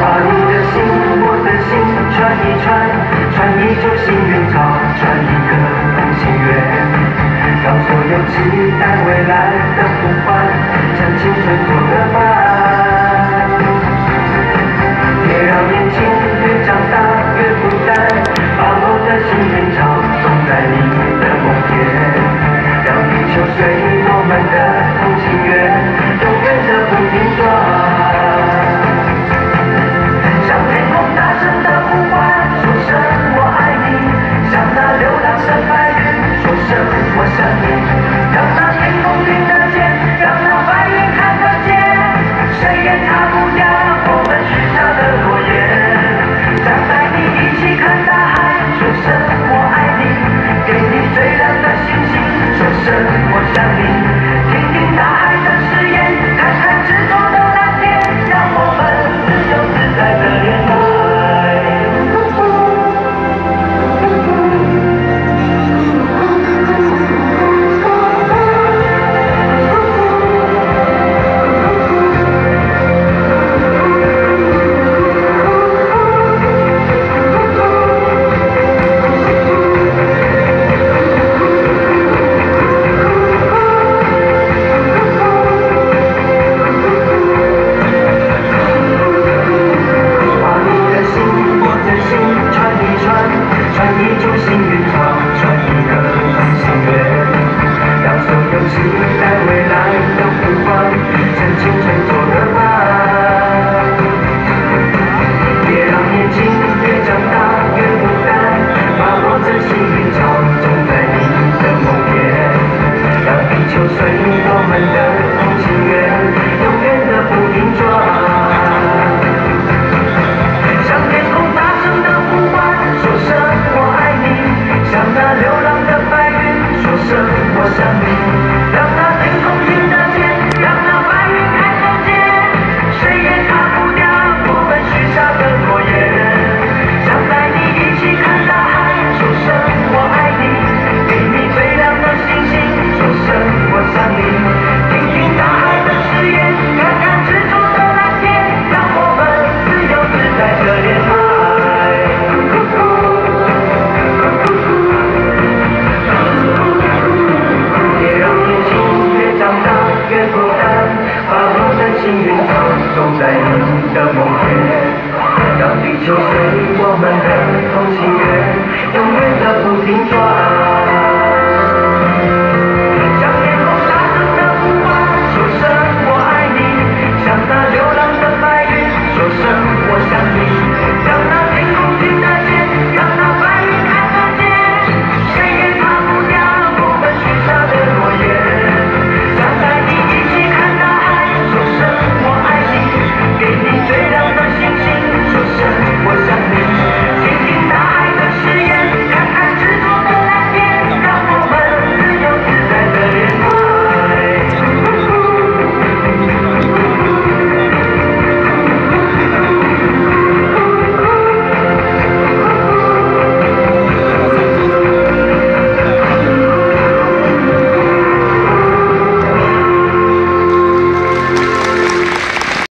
把你的心，我的心串一串，串一串幸运草，串一个同心圆，让所有情。为我们的永远的不停转向天空大声的呼唤说声我爱你。向那流浪的白云说声我想你。的梦魇让地球随我们的同心圆永远的不停转。